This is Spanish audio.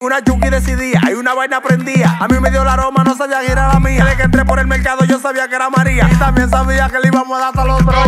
Una chuki decidía y una vaina prendía. A mí me dio la aroma, no sabía que era la mía. Desde que entré por el mercado yo sabía que era María. Y también sabía que le íbamos a dar hasta los otros.